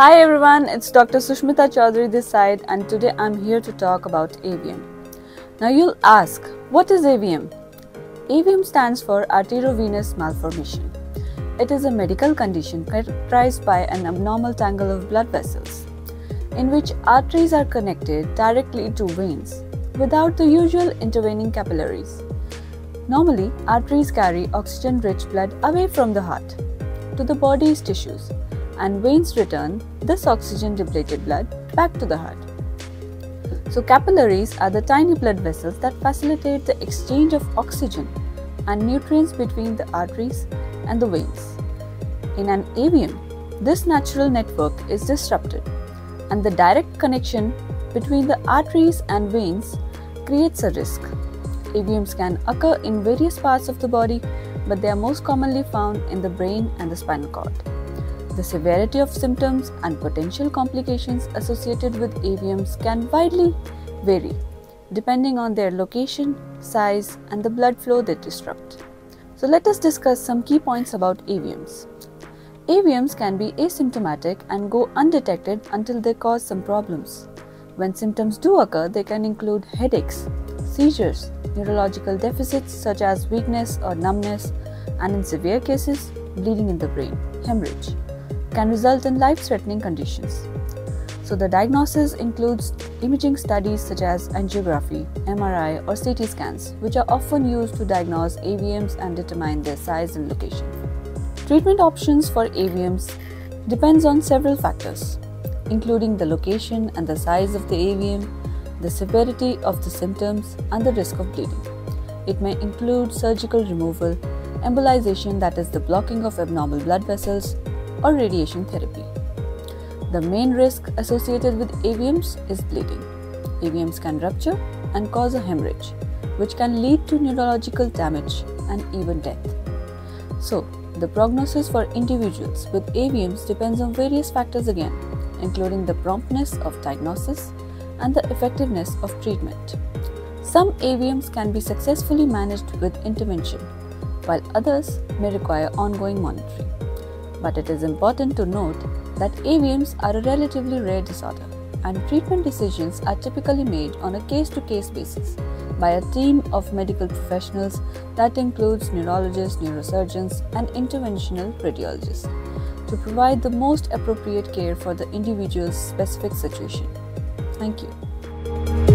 Hi everyone, it's Dr. Sushmita Chaudhary this side and today I'm here to talk about AVM. Now you'll ask, what is AVM? AVM stands for arteriovenous malformation. It is a medical condition characterized by an abnormal tangle of blood vessels in which arteries are connected directly to veins without the usual intervening capillaries. Normally, arteries carry oxygen rich blood away from the heart to the body's tissues and veins return this oxygen depleted blood back to the heart. So, capillaries are the tiny blood vessels that facilitate the exchange of oxygen and nutrients between the arteries and the veins. In an AVM, this natural network is disrupted, and the direct connection between the arteries and veins creates a risk. AVMs can occur in various parts of the body, but they are most commonly found in the brain and the spinal cord. The severity of symptoms and potential complications associated with AVMs can widely vary depending on their location, size, and the blood flow they disrupt. So, let us discuss some key points about AVMs. AVMs can be asymptomatic and go undetected until they cause some problems. When symptoms do occur, they can include headaches, seizures, neurological deficits such as weakness or numbness, and in severe cases, bleeding in the brain, hemorrhage can result in life threatening conditions. So, the diagnosis includes imaging studies such as angiography, MRI, or CT scans, which are often used to diagnose AVMs and determine their size and location. Treatment options for AVMs depends on several factors, including the location and the size of the AVM, the severity of the symptoms, and the risk of bleeding. It may include surgical removal, embolization, that is, the blocking of abnormal blood vessels, or radiation therapy. The main risk associated with AVMs is bleeding. AVMs can rupture and cause a hemorrhage, which can lead to neurological damage and even death. So, the prognosis for individuals with AVMs depends on various factors again, including the promptness of diagnosis and the effectiveness of treatment. Some AVMs can be successfully managed with intervention, while others may require ongoing monitoring. But it is important to note that AVMs are a relatively rare disorder, and treatment decisions are typically made on a case to case basis by a team of medical professionals that includes neurologists, neurosurgeons, and interventional radiologists to provide the most appropriate care for the individual's specific situation. Thank you.